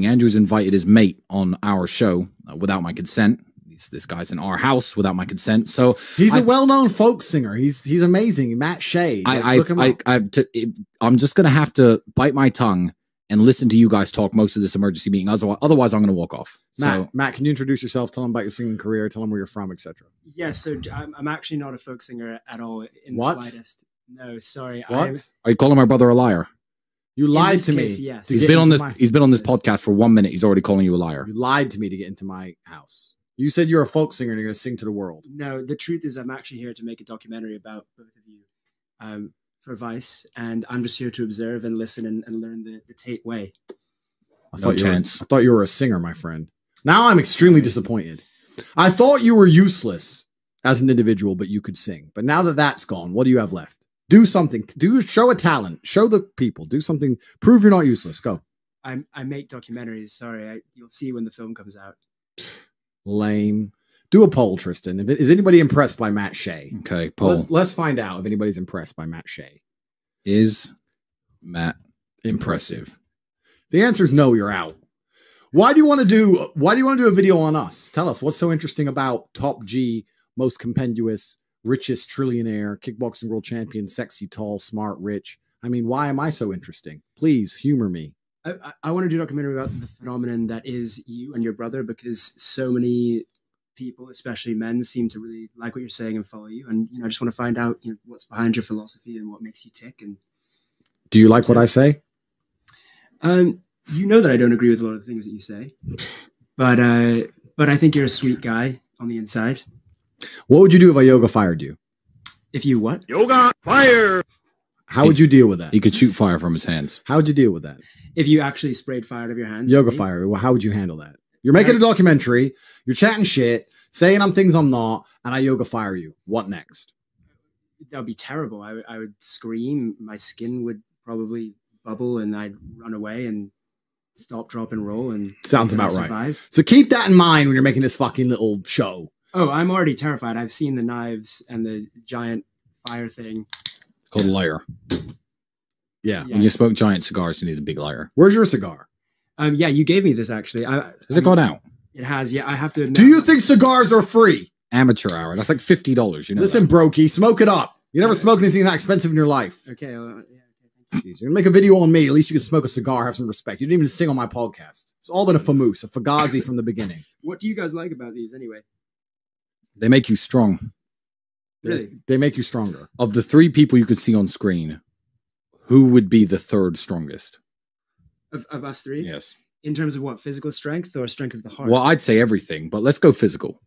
amazing. Andrew's invited his mate on our show uh, without my consent. This, this guy's in our house without my consent. So He's I- a well-known folk singer. He's he's amazing. Matt Shea. I, Look I, him I, up. I, to, I'm just gonna have to bite my tongue and listen to you guys talk most of this emergency meeting. Otherwise, otherwise I'm gonna walk off. Matt, So Matt, can you introduce yourself? Tell them about your singing career. Tell them where you're from, etc. Yeah, so j- I'm, I'm actually not a folk singer at all in What? the slightest. No, sorry. What? I'm, are you calling my brother a liar? You lied this to case, me. Yes. to He's get been on this. my- He's been on this podcast for one minute. He's already calling you a liar. You lied to me to get into my house. You said you're a folk singer and you're going to sing to the world. No, the truth is, I'm actually here to make a documentary about both of you um, for Vice, and I'm just here to observe and listen and, and learn the, the Tate way. I No thought you were, chance. I thought you were a singer, my friend. Now I'm extremely disappointed. I thought you were useless as an individual, but you could sing. But now that that's gone, what do you have left? Do something. Do show a talent. Show the people. Do something. Prove you're not useless. Go. I, I make documentaries. Sorry, I, you'll see when the film comes out. Lame. Do a poll, Tristan. If it- Is anybody impressed by Matt Shea? Okay, Paul Let's, let's find out if anybody's impressed by Matt Shea. is Matt impressive. The answer is no. You're out. Why do you want to do? Why do you want to do a video on us? Tell us what's so interesting about Top G, most compendious, richest trillionaire, kickboxing world champion, sexy, tall, smart, rich. I mean, why am I so interesting? Please humor me. I, I, want to do a documentary about the phenomenon that is you and your brother because so many people, especially men, seem to really like what you're saying and follow you. And you know, I just want to find out you know, what's behind your philosophy and what makes you tick. And Do you like what I say? um, you know that I don't agree with a lot of the things that you say, but uh, but I think you're a sweet guy on the inside. What would you do if I yoga fired you? If you what? Yoga fire. How would you deal with that? He could shoot fire from his hands. How would you deal with that? If you actually sprayed fire out of your hands? Yoga maybe? fire. Well, how would you handle that? You're making a documentary. You're chatting shit, saying I'm things I'm not, and I yoga fire you. What next? That would be terrible. I, would- I would scream. My skin would probably bubble, and I'd run away and stop, drop, and roll. And Sounds and I'd about right. survive. So keep that in mind when you're making this fucking little show. Oh, I'm already terrified. I've seen the knives and the giant fire thing. It's called a liar. Yeah. Yeah. When you smoke giant cigars, you need a big liar. Where's your cigar? Um, yeah, you gave me this actually. I, Has it gone out? It has. Yeah, I have to. Admit, Do you think cigars are free? Amateur hour. That's like fifty dollars. You know. Listen, that. Brokey, smoke it up. You never smoked anything that expensive in your life. Okay. Uh, yeah, you. Jeez, you're gonna make a video on me. At least you can smoke a cigar, have some respect. You didn't even sing on my podcast. It's all been a famoose, a fagazi from the beginning. What do you guys like about these anyway? They make you strong. Really? They make you stronger. Of the three people you could see on screen, who would be the third strongest? Of, of us three? Yes. In terms of what? Physical strength or strength of the heart? Well, I'd say everything, but let's go physical.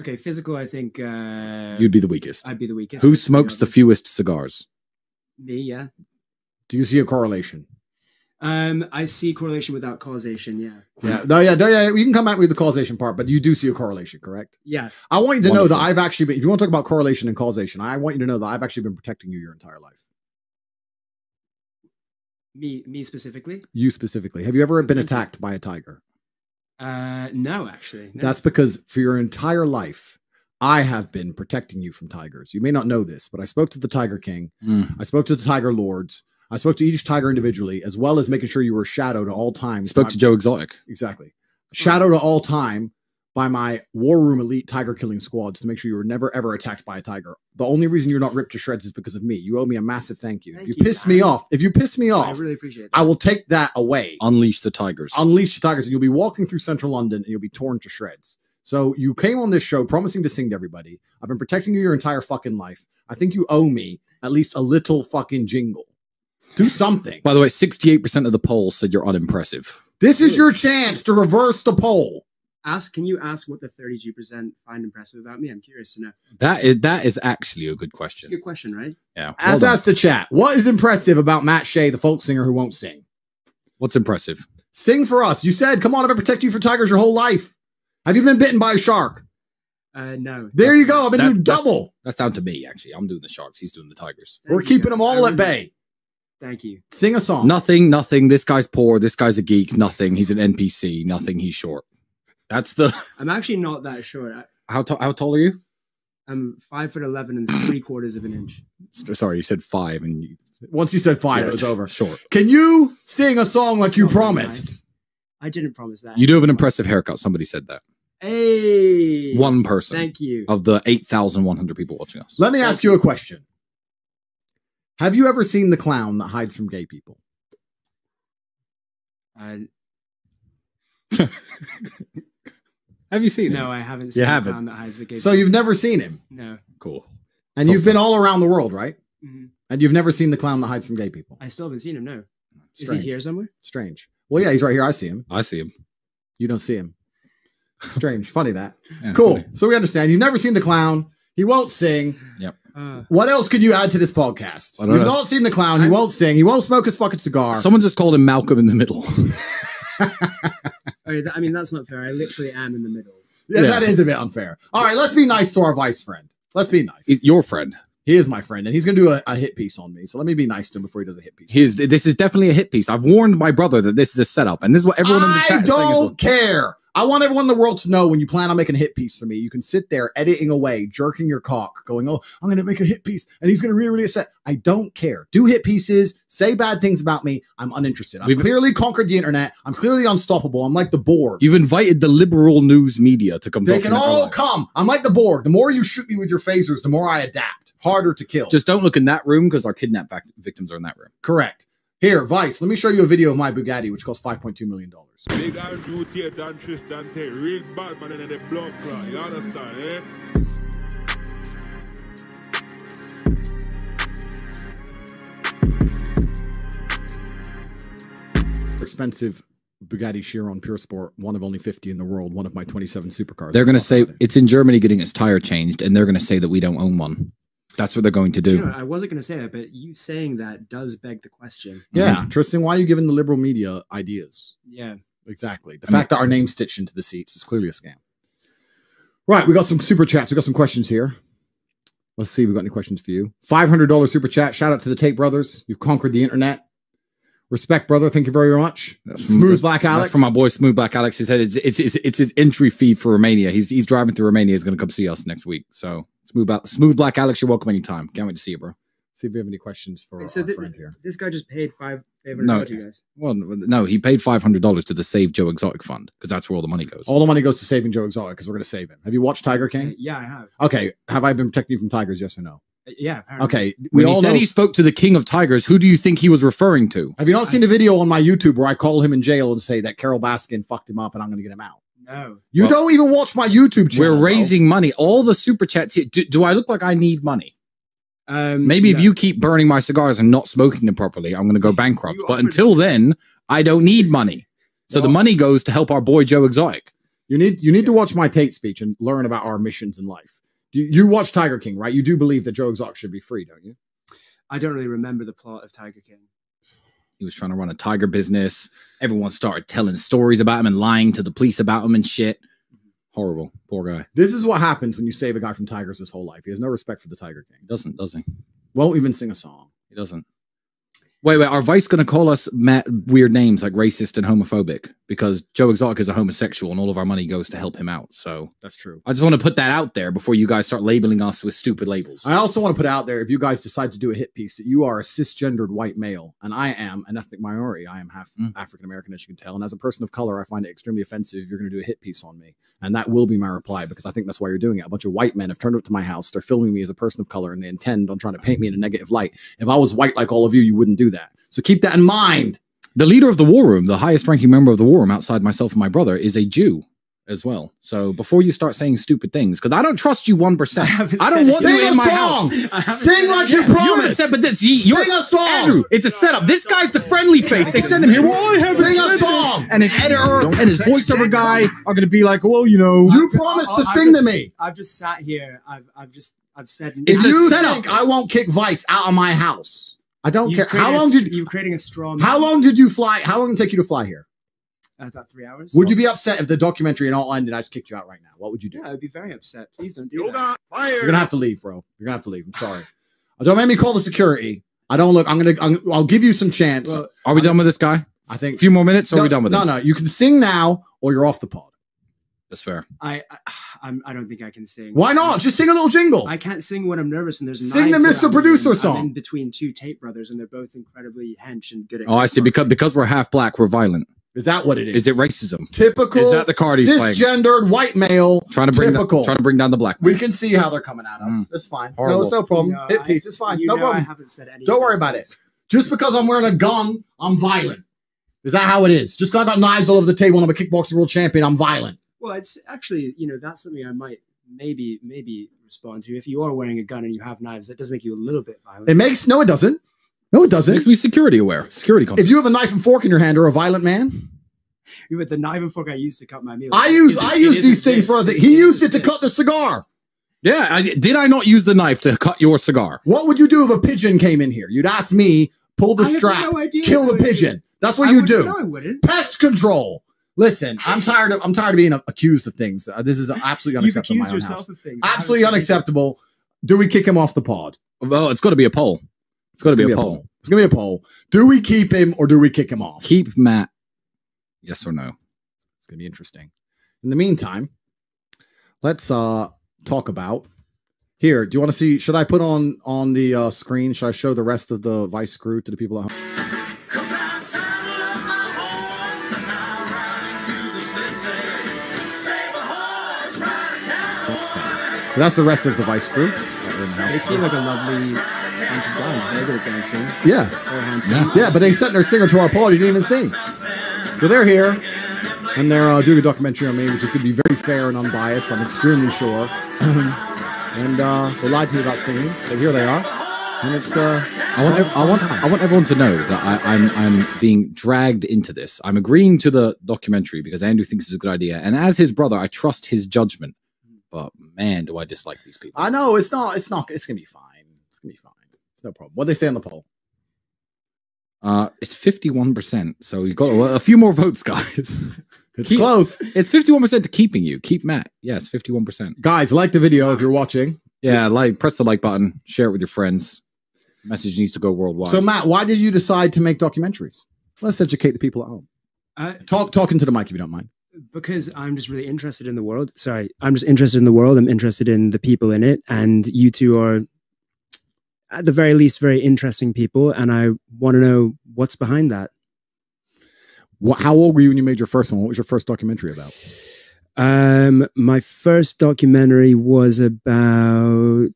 Okay, physical. I think uh, You'd be the weakest. I'd be the weakest. Who smokes the fewest cigars? Me, yeah. Do you see a correlation? Um, I see correlation without causation. Yeah, Yeah. No, yeah, no, yeah. You can come back with the causation part, but you do see a correlation, correct? yeah. I want you to know that I've actually been, if you want to talk about correlation and causation, I want you to know that I've actually been protecting you your entire life. Me, me specifically. You specifically. Have you ever been attacked by a tiger? Uh, no, actually. No. That's because for your entire life, I have been protecting you from tigers. You may not know this, but I spoke to the Tiger King. Mm. I spoke to the Tiger Lords. I spoke to each tiger individually, as well as making sure you were shadowed at all times. Spoke by- to Joe Exotic. Exactly. Shadowed at all time by my War Room Elite Tiger Killing Squads to make sure you were never ever attacked by a tiger. The only reason you're not ripped to shreds is because of me. You owe me a massive thank you. Thank if you, you, piss me off, if you piss me off, I off, really appreciate. I will take that away. Unleash the tigers. Unleash the tigers, and you'll be walking through central London and you'll be torn to shreds. So you came on this show promising to sing to everybody. I've been protecting you your entire fucking life. I think you owe me at least a little fucking jingle. Do something. By the way, sixty-eight percent of the polls said you're unimpressive. This is your chance to reverse the poll. Ask. Can you ask what the thirty-two percent find impressive about me? I'm curious to know. That is that is actually a good question. Good question, right? Yeah. As Well done. asked the chat, what is impressive about Matt Shea, the folk singer who won't sing? What's impressive? Sing for us. You said, come on, I've been protecting you for tigers your whole life. Have you been bitten by a shark? Uh, no. There you go. I've been That- doing that's- double. That's down to me. Actually, I'm doing the sharks. He's doing the tigers. Thank We're keeping guys. them I all at really- bay. Thank you. Sing a song. Nothing. Nothing. This guy's poor. This guy's a geek. Nothing. He's an NPC. Nothing. He's short. That's the. I'm actually not that short. I, How t- how tall are you? I'm five foot eleven and three quarters of an inch. Sorry, you said five and you, Once you said five, Yeah, it was over. Short. Can you sing a song like you promised? nice. I didn't promise that. You do have an impressive haircut. Somebody said that. Hey, One person Thank you. of the 8,100 people watching us. Let me ask you a question. Have you ever seen the clown that hides from gay people? Uh, Have you seen no, I haven't. You Seen the haven't. clown that hides the gay So people. you've never seen him, no. Cool. and you've Also- been all around the world, right? Mhm. And you've never seen the clown that hides from gay people. I still haven't seen him. No. Is he here somewhere? Strange. Well, yeah, he's right here. I see him. I see him. You don't see him. Strange. Funny that. Yeah, Cool. funny. So we understand. You've never seen the clown. He won't sing. Uh, What else could you add to this podcast? You've know. not seen the clown. He I'm- won't sing. He won't smoke his fucking cigar. Someone just called him Malcolm in the Middle. okay, th- I mean, that's not fair. I literally am in the middle. yeah, Yeah. that is a bit unfair. All right, let's be nice to our vice friend. Let's be nice. He's your friend. He is my friend, and he's going to do a, a hit piece on me. So let me be nice to him before he does a hit piece. He is, this is definitely a hit piece. I've warned my brother that this is a setup, and this is what everyone in the I chat is saying. as well. don't care. I want everyone in the world to know when you plan on making a hit piece for me, you can sit there editing away, jerking your cock, going, "Oh, I'm going to make a hit piece," and he's going to really, really upset. I don't care. Do hit pieces. Say bad things about me. I'm uninterested. I've We've- clearly conquered the internet. I'm clearly unstoppable. I'm like the Borg. You've invited the liberal news media to come. They can all come. I'm like the Borg. The more you shoot me with your phasers, the more I adapt. Harder to kill. Just don't look in that room because our kidnap victims are in that room. correct. Here, Vice. Let me show you a video of my Bugatti, which costs 5.2 million dollars. Big Andrew Tate and Tristan Tate, real bad man in the blood clot, you understand, eh? Expensive Bugatti Chiron Pure Sport, one of only 50 in the world, one of my 27 supercars. They're going to say it's in Germany getting its tire changed, and they're going to say that we don't own one. That's what they're going to do. You know, I wasn't going to say that, but you saying that does beg the question. Yeah, mm-hmm. Tristan, why are you giving the liberal media ideas? Yeah. Exactly. The I mean- fact that our name's stitched into the seats is clearly a scam. Right, we got some super chats. We got some questions here. Let's see. We got any questions for you? Five hundred dollars super chat. Shout out to the Tate brothers. You've conquered the internet. Respect, brother. Thank you very much. That's from- Smooth Black Alex. That's from my boy Smooth Black Alex. He said it's it's it's, it's his entry fee for Romania. He's he's driving through Romania. He's going to come see us next week. So Smooth Black, Smooth Black Alex, you're welcome anytime. Can't wait to see you, bro. See if we have any questions for Wait, so our thi- friend here. this guy just paid five favor No. you guys. Well, no, he paid five hundred dollars to the Save Joe Exotic Fund because that's where all the money goes. All the money goes to saving Joe Exotic because we're going to save him. Have you watched Tiger Uh, King? Yeah, I have. Okay. Have I been protecting you from tigers? Yes or no? Uh, Yeah. apparently. Okay. We when he all said know. he spoke to the King of Tigers, who do you think he was referring to? Have you not seen the video on my YouTube where I call him in jail and say that Carole Baskin fucked him up and I'm going to get him out? No. You Well, don't even watch my YouTube channel. We're raising money. All the super chats here. Do, do I look like I need money? Um, Maybe if you keep burning my cigars and not smoking them properly, I'm going to go bankrupt. But until then, I don't need money. So the money goes to help our boy Joe Exotic. You need you need to watch my Tate speech and learn about our missions in life. You, you watch Tiger King, right? You do believe that Joe Exotic should be free, don't you? I don't really remember the plot of Tiger King. He was trying to run a tiger business. Everyone started telling stories about him and lying to the police about him and shit. Horrible. Poor guy. This is what happens when you save a guy from tigers his whole life. He has no respect for the Tiger King. He doesn't, does he? Won't even sing a song. He doesn't. Wait, wait. Are Vice going to call us ma- weird names like racist and homophobic? Because Joe Exotic is a homosexual and all of our money goes to help him out. So That's true. I just want to put that out there before you guys start labeling us with stupid labels. I also want to put out there if you guys decide to do a hit piece that you are a cisgendered white male and I am an ethnic minority. I am half Mm. African American, as you can tell. And as a person of color, I find it extremely offensive if you're going to do a hit piece on me. And that will be my reply because I think that's why you're doing it. A bunch of white men have turned up to my house. They're filming me as a person of color and they intend on trying to paint me in a negative light. If I was white like all of you, you wouldn't do that. So keep that in mind. the leader of the war room, the highest ranking member of the war room outside myself and my brother, is a Jew as well. So before you start saying stupid things, because I don't trust you 1%. I I don't want you in my song. house. Sing like you promised. Said, but this, you, you're, Sing a song. Andrew, it's a setup. This guy's the friendly face. They send him here. Well, I haven't Sing a this." song. And his editor Don't and his voiceover guy are going to be like, well, you know. You promised to sing to me. I've just sat here. I've I've just I've said. If you setup. think I won't kick Vice out of my house, I don't You've care. How long did you creating a straw? how long did you fly? How long did it take you to fly here? Uh, about three hours. Would you be upset if the documentary and all ended? I just kicked you out right now. What would you do? Yeah, I'd be very upset. Please don't do You that. got fired. You're gonna have to leave, bro. You're gonna have to leave. I'm sorry. Don't make me call the security. I don't look. I'm gonna. I'm, I'll give you some chance. Well, Are we done with this guy? I think. a few more minutes, or no, are we done with no, him? no. You can sing now, or you're off the pod. That's fair. I, I I'm I don't think I can sing. Why not? Just sing a little jingle. I can't sing when I'm nervous and there's Sing the Mr. around me, Producer and song. I'm in between two Tate brothers and they're both incredibly hench and good at. Oh, I see. Because because we're half black, we're violent. Is that what it is? Is it racism? typical? Is that the card he's playing? cisgendered white male? Trying to bring typical. down, trying to bring down the black. we can see how they're coming at us. Mm. It's fine. Horrible. No, it's no problem. No, Hit I- piece. It's fine. you No know I problem. haven't said any. Don't worry about it. Just because I'm wearing a gun, I'm violent. Is that how it is? Just because I got knives all over the table and I'm a kickboxing world champion, I'm violent. Well, it's actually, you know, that's something I might maybe maybe respond to. If you are wearing a gun and you have knives, that does make you a little bit violent. It makes no, it doesn't. No, it doesn't. It makes me security aware. Security. Conscious. If you have a knife and fork in your hand, are a violent man. With the knife and fork I used to cut my meal. I it use I it use these things this. for other. He used it isn't to cut the cigar. yeah, I, did I not use the knife to cut your cigar? What would you do if a pigeon came in here? You'd ask me, pull the I strap, no kill the what it is. pigeon. That's what I you wouldn't- do. No, I wouldn't. Pest control. Listen, I'm tired of I'm tired of being accused of things. Uh, this is absolutely You've unacceptable. in my accused yourself house. of things. Absolutely unacceptable. Do we kick him off the pod? Well, it's got to be a poll. It's got to be a poll. It's gonna be a poll. Do we keep him or do we kick him off? Keep Matt. Yes or no? It's gonna be interesting. In the meantime, let's uh talk about here. Do you want to see? Should I put on on the uh, screen? Should I show the rest of the vice screw to the people at home? So that's the rest of the vice crew. that are in the They seem like a lovely bunch of guys. Very good at dancing. Yeah, Very handsome. yeah, but they sent their singer to our Paul. You didn't even sing. So they're here, and they're uh, doing a documentary on me, which is going to be very fair and unbiased. I'm extremely sure. and uh, they lied to me about singing, but here they are, and it's uh, I want, ev- I want, I want everyone to know that I, I'm, I'm being dragged into this. I'm agreeing to the documentary because Andrew thinks it's a good idea, and as his brother, I trust his judgment. But man, do I dislike these people. I know it's not, it's not, it's gonna be fine. It's gonna be fine. It's no problem. What they say on the poll? Uh, it's 51. percent So you got a, a few more votes, guys. It's Keep- close, it's 51 percent to keeping you. Keep Matt. Yes, 51 percent. guys. Like the video if you're watching. Yeah, like press the like button, share it with your friends. Message needs to go worldwide. So Matt, why did you decide to make documentaries? Let's educate the people at home. Uh, Talk, talking to the mic if you don't mind. Because I'm just really interested in the world. Sorry, I'm just interested in the world. I'm interested in the people in it, and you two are, at the very least, very interesting people. And I want to know what's behind that. What, how old were you when you made your first one? What was your first documentary about? Um, my first documentary was about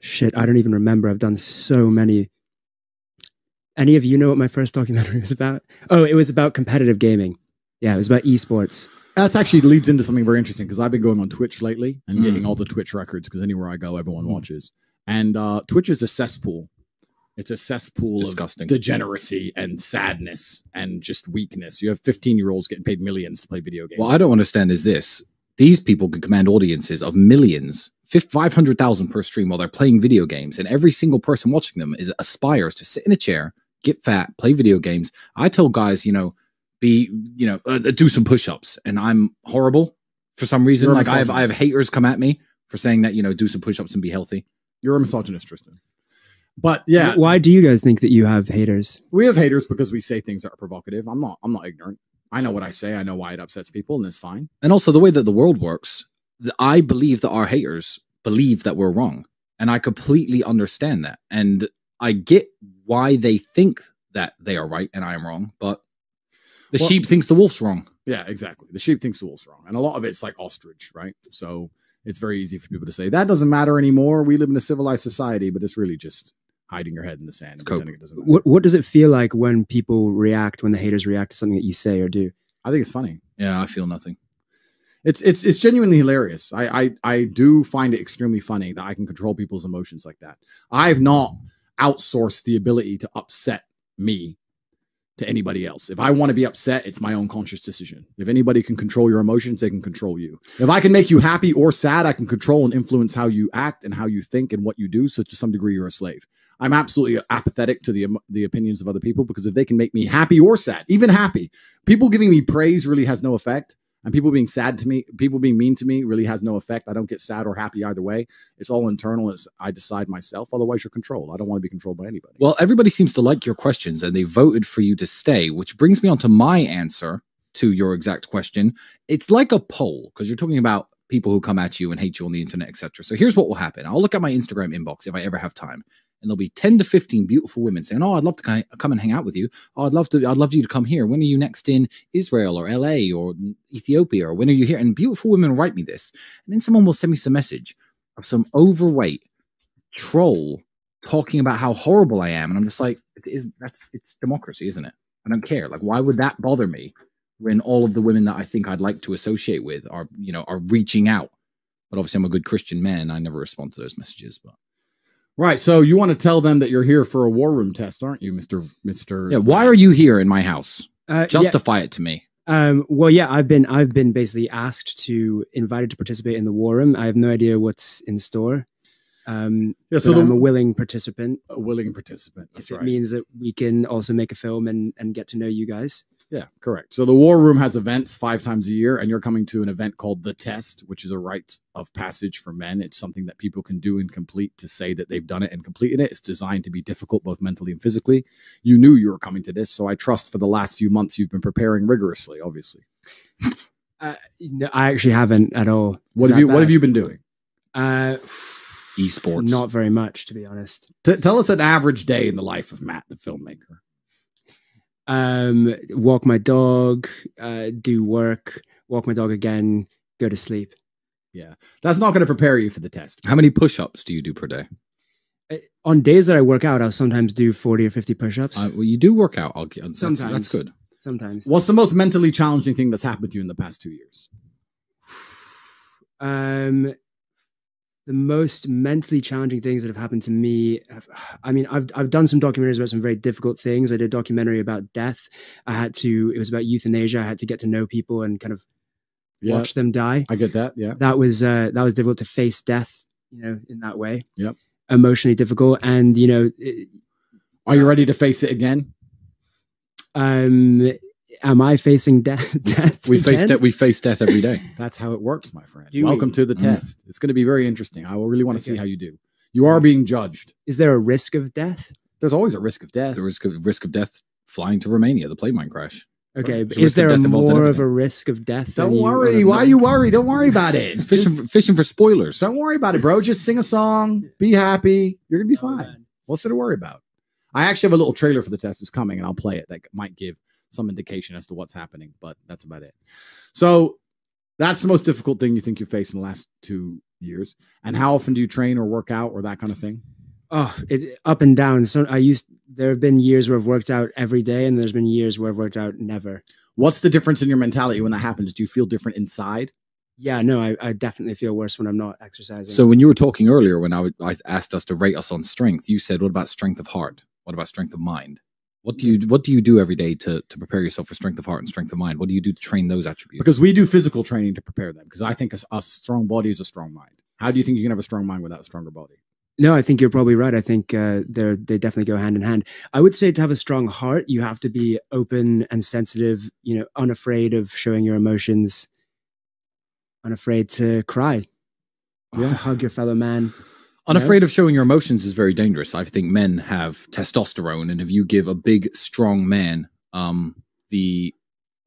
shit. I don't even remember. I've done so many. Any of you know what my first documentary was about? Oh, it was about competitive gaming. Yeah, it was about esports. That's actually leads into something very interesting because I've been going on Twitch lately and Mm. getting all the Twitch records because anywhere I go, everyone Mm. watches. And uh, Twitch is a cesspool. It's a cesspool Disgusting. of degeneracy and sadness and just weakness. You have 15 year olds getting paid millions to play video games. What I don't understand is this: these people can command audiences of millions, five hundred thousand per stream while they're playing video games, and every single person watching them is aspires to sit in a chair, get fat, play video games. I tell guys, you know, be you know, uh, do some push-ups, and I'm horrible for some reason. You're like I have, I have haters come at me for saying that you know, do some push-ups and be healthy. You're a misogynist, Tristan. But yeah, Why do you guys think that you have haters? we have haters because we say things that are provocative. I'm not. I'm not ignorant. I know what I say. I know why it upsets people, and it's fine. and also the way that the world works i believe that our haters believe that we're wrong and i completely understand that and i get why they think that they are right and i am wrong but the Well- sheep thinks the wolf's wrong Yeah, exactly. The sheep thinks the wolf's wrong, and a lot of it's like ostrich, right? So it's very easy for people to say that doesn't matter anymore. We live in a civilized society, but it's really just hiding your head in the sand. And pretending it doesn't matter. What What does it feel like when people react, when the haters react to something that you say or do? I think it's funny. yeah i feel nothing It's it's it's genuinely hilarious. I I I do find it extremely funny that I can control people's emotions like that. I've not outsourced the ability to upset me to anybody else. If I want to be upset, it's my own conscious decision. If anybody can control your emotions, they can control you. If I can make you happy or sad, I can control and influence how you act and how you think and what you do. So to some degree, you're a slave. I'm absolutely apathetic to the the opinions of other people because if they can make me happy or sad, even happy, people giving me praise really has no effect. And people being sad to me, people being mean to me really has no effect. I don't get sad or happy either way. It's all internal as I decide myself. Otherwise, you're controlled. I don't want to be controlled by anybody. well everybody seems to like your questions and they voted for you to stay which brings me on to my answer to your exact question it's like a poll because you're talking about people who come at you and hate you on the internet, etc. So here's what will happen. I'll look at my Instagram inbox if I ever have time, and there'll be 10 to 15 beautiful women saying, "Oh, I'd love to come and hang out with you. Oh, I'd love to. I'd love you to come here. When are you next in Israel or LA or Ethiopia or when are you here?" And beautiful women write me this, and then someone will send me some message of some overweight troll talking about how horrible I am, and I'm just like, it is that's it's democracy, isn't it? I don't care. Like, why would that bother me when all of the women that I think I'd like to associate with are, you know, are reaching out? But obviously, I'm a good Christian man. I never respond to those messages. But Right. So you want to tell them that you're here for a war room test, aren't you, Mister Mister? yeah, why are you here in my house? Uh, yeah, Justify it to me. Um, well, yeah, I've been I've been basically asked to invited to participate in the war room. I have no idea what's in store. Um, Yeah. so So I'm a willing participant. a willing participant. That's if right. it means that we can also make a film and and get to know you guys. Yeah, correct. So the War Room has events five times a year, and you're coming to an event called The Test, which is a rite of passage for men. It's something that people can do and complete to say that they've done it and completed it. It's designed to be difficult, both mentally and physically. You knew you were coming to this, so I trust for the last few months you've been preparing rigorously. Obviously, Uh, no, I actually haven't at all. what Is have you that What have you been doing? Uh, Esports. Not very much, to be honest. T- tell us an average day in the life of Matt, the filmmaker. Um, walk my dog, uh, do work, walk my dog again, go to sleep. Yeah, that's not going to prepare you for the test. How many push-ups do you do per day? Uh, On days that I work out, I'll sometimes do forty or fifty push-ups. Uh, well, you do work out. I'll, that's, that's good. sometimes. What's the most mentally challenging thing that's happened to you in the past two years? Um, the most mentally challenging things that have happened to me i mean, I've I've done some documentaries about some very difficult things. I did a documentary about death. I had to. It was about euthanasia. I had to get to know people and kind of Yeah, watch them die. I get that. Yeah. That was uh, that was difficult to face death. You know, in that way. Yep. Emotionally difficult, and you know, it- Are you ready to face it again? um, am I facing death? death We face again? death. We face death every day. That's how it works, my friend. Do Welcome we? to the Mm. test. It's going to be very interesting. I really want to see how you do. You are being judged. Is there a risk of death? There's always a risk of death. The risk of risk of death flying to Romania, the plane mine crash. Okay, There's but is risk of there a death involved in more of a risk of death? Don't than worry. would Why are you worried? Don't worry about it. Fishing, Just- for, fishing for spoilers. don't worry about it, bro. Just sing a song. Be happy. You're going to be Oh, fine. man. What's there to worry about? I actually have a little trailer for the test is coming, and I'll play it. That might give some indication as to what's happening, but that's about it. So that's the most difficult thing you think you faced in the last two years. And how often do you train or work out or that kind of thing? Oh, it up and down. So I used. There have been years where I've worked out every day, and there's been years where I've worked out never. What's the difference in your mentality when that happens? Do you feel different inside? Yeah, no, I, I definitely feel worse when I'm not exercising. So when you were talking earlier, when I, would- I asked us to rate us on strength, you said, "What about strength of heart? What about strength of mind? What do you What do you do every day to to prepare yourself for strength of heart and strength of mind? What do you do to train those attributes? Because we do physical training to prepare them. Because I think a, a strong body is a strong mind. How do you think you can have a strong mind without a stronger body? no, I think you're probably right. I think uh, they're they definitely go hand in hand. I would say to have a strong heart, you have to be open and sensitive. You know, unafraid of showing your emotions, unafraid to cry, Yeah. to hug your fellow man. Unafraid of showing your emotions is very dangerous. I think men have testosterone, and if you give a big, strong man um, the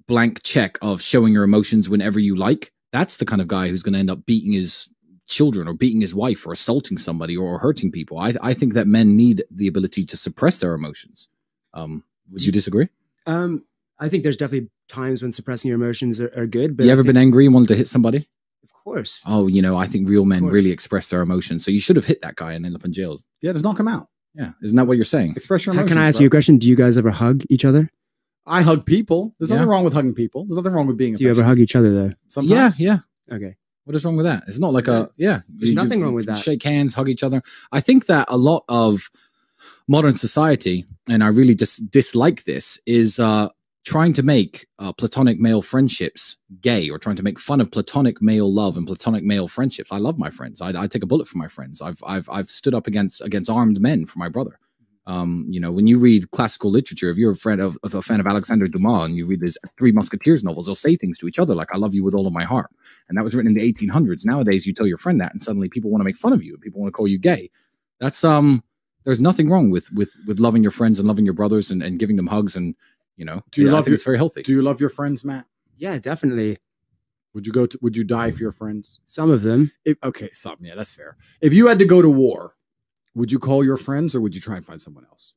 blank check of showing your emotions whenever you like, that's the kind of guy who's going to end up beating his children or beating his wife or assaulting somebody or hurting people. I, I think that men need the ability to suppress their emotions. Um, would you disagree? Um, I think there's definitely times when suppressing your emotions are, are good. But you ever been angry and wanted to hit somebody? Of course. Oh, you know, I think real men really express their emotions. So you should have hit that guy and end up in jail. Yeah, just knock them out. Yeah, isn't that what you're saying? Express your How- emotions. Can I ask bro. you a question? Do you guys ever hug each other? I hug people. There's nothing wrong with hugging people. There's nothing wrong with being. Do you ever hug each other though? Sometimes. Yeah, yeah. Okay. What is wrong with that? It's not like a yeah. There's nothing wrong with that. Shake hands, hug each other. I think that a lot of modern society, and I really just dislike this, is uh, trying to make uh, platonic male friendships gay, or trying to make fun of platonic male love and platonic male friendships. I love my friends. I, I take a bullet for my friends. I've I've I've stood up against against armed men for my brother. Um, you know, when you read classical literature, if you're a friend of, of a fan of Alexander Dumas and you read his Three Musketeers novels, they'll say things to each other like "I love you with all of my heart," and that was written in the 1800s. Nowadays, you tell your friend that, and suddenly people want to make fun of you. People want to call you gay. That's um. There's nothing wrong with with with loving your friends and loving your brothers and, and giving them hugs and you know. Do you yeah, love your- it's very healthy. Do you love your friends, Matt? Yeah, definitely. Would you go to? Would you die for your friends? Some of them. If, okay, some. Yeah, that's fair. If you had to go to war, would you call your friends or would you try and find someone else?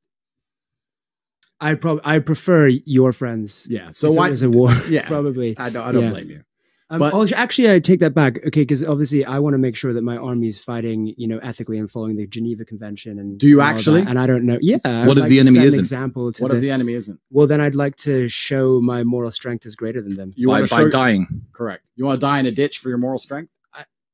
I probably I prefer your friends. Yeah. So if why? is a war? Yeah. probably. I don't. I don't Yeah. blame you. Um, But- actually, I take that back. Okay, because obviously, I want to make sure that my army is fighting, you know, ethically and following the Geneva Convention. And Do you and all that, actually? And I don't know. Yeah. What would if the enemy isn't? Example to What the, if the enemy isn't? well, then I'd like to show my moral strength is greater than them. You by, want to by show, dying. Correct. You want to die in a ditch for your moral strength?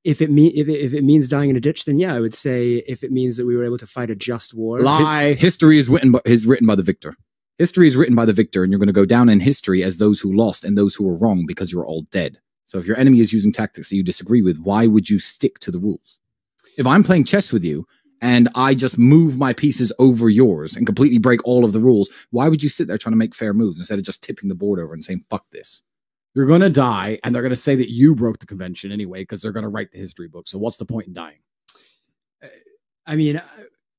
If it mean if it, if it means dying in a ditch, then yeah, I would say if it means that we were able to fight a just war. Lie. History is written by, is written by the victor. History is written by the victor, and you're going to go down in history as those who lost and those who were wrong because you're all dead. So if your enemy is using tactics that you disagree with, why would you stick to the rules? If I'm playing chess with you and I just move my pieces over yours and completely break all of the rules, why would you sit there trying to make fair moves instead of just tipping the board over and saying "fuck this"? You're going to die, and they're going to say that you broke the convention anyway because they're going to write the history book. So what's the point in dying? I mean, uh,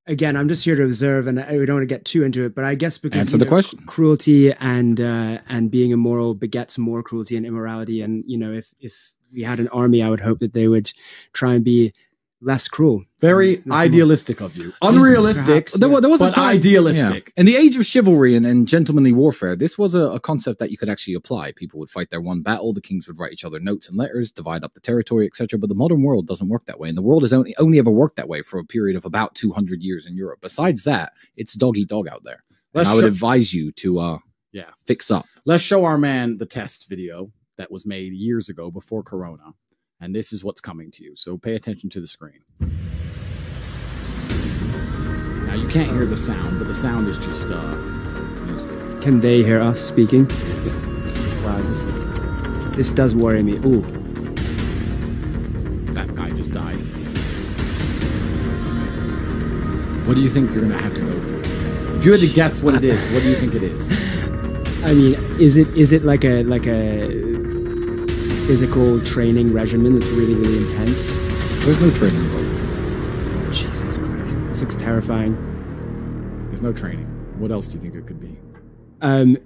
again, I'm just here to observe, and I don't want to get too into it. But I guess because Answer the know, question. cruelty and uh, and being immoral begets more cruelty and immorality. And you know, if if we had an army, I would hope that they would try and be less cruel. Very idealistic of you. Unrealistic, Perhaps, There, there was a time, idealistic. Yeah. In the age of chivalry and, and gentlemanly warfare, this was a, a concept that you could actually apply. People would fight their one battle, the kings would write each other notes and letters, divide up the territory, etc. But the modern world doesn't work that way, and the world has only only ever worked that way for a period of about 200 years in Europe. Besides that, it's doggy dog out there. And I would advise you to uh, Yeah. fix up. Let's show our man the test video that was made years ago before Corona. And this is what's coming to you. So pay attention to the screen. Now you can't hear the sound, but the sound is just uh music. Can they hear us speaking? It's- Wow, this, this does worry me. Ooh, that guy just died. What do you think you're gonna have to go through? If you had to guess what it is, what do you think it is? I mean, is it is it like a like a physical training regimen that's really really intense? There's no training involved. Jesus Christ, this looks terrifying. There's no training. What else do you think it could be? Um,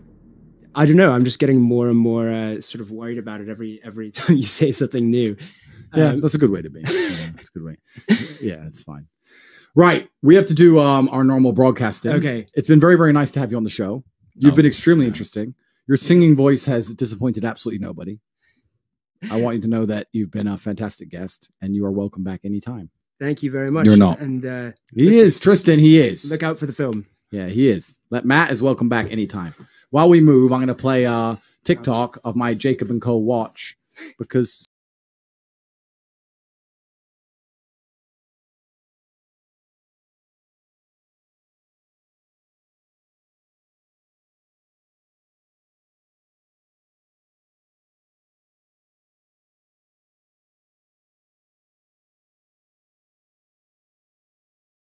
I don't know. I'm just getting more and more uh, sort of worried about it every every time you say something new. Yeah, Um, that's a good way to be. Yeah, that's a good way. Yeah, it's fine. Right. We have to do um, our normal broadcasting. okay. It's been very, very nice to have you on the show. You've Oh, been extremely yeah. interesting. Your singing voice has disappointed absolutely nobody. I want you to know that you've been a fantastic guest and you are welcome back anytime. Thank you very much. You're not. And uh, He is, Tristan. He is. look out for the film. Yeah, he is. Let Matt is welcome back anytime. While we move, I'm going to play uh TikTok of my Jacob and Co watch because